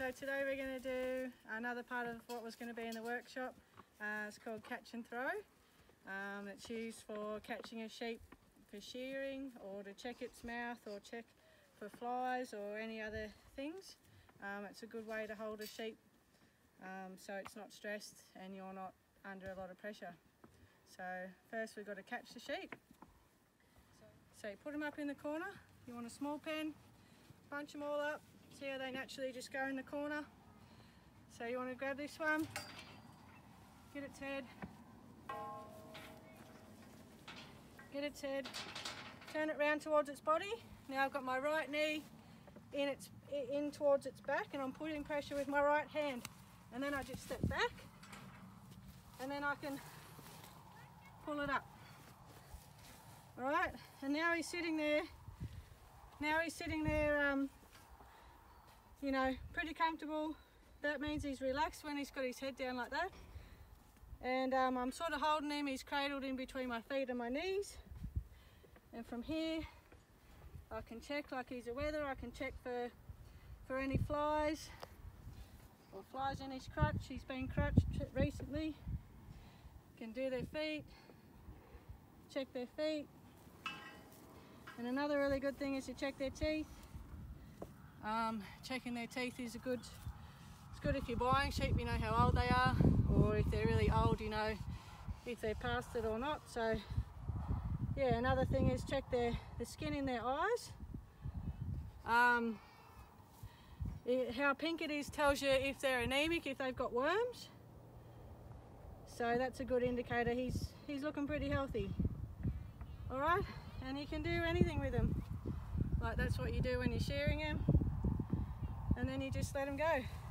So today we're going to do another part of what was going to be in the workshop. Uh, it's called catch and throw. Um, it's used for catching a sheep for shearing or to check its mouth or check for flies or any other things. Um, it's a good way to hold a sheep um, so it's not stressed and you're not under a lot of pressure. So first we've got to catch the sheep. So you put them up in the corner. You want a small pen, bunch them all up. See how they naturally just go in the corner. So you want to grab this one, get its head, get its head, turn it round towards its body. Now I've got my right knee in its in towards its back and I'm putting pressure with my right hand. And then I just step back and then I can pull it up. All right? And now he's sitting there. Now he's sitting there um, you know pretty comfortable. That means he's relaxed when he's got his head down like that. And um, I'm sort of holding him. He's cradled in between my feet and my knees. And from here I can check like he's a wether I can check for for any flies. Or flies in his crutch. He's been crutched recently. Can do their feet. Check their feet. And another really good thing is to check their teeth um, checking their teeth is a good it's good if you're buying sheep you know how old they are or if they're really old you know if they're past it or not. So yeah another thing is check their the skin in their eyes. Um, it, how pink it is tells you if they're anemic if they've got worms. So that's a good indicator. He's he's looking pretty healthy. All right and you can do anything with them like that's what you do when you're shearing them and then you just let them go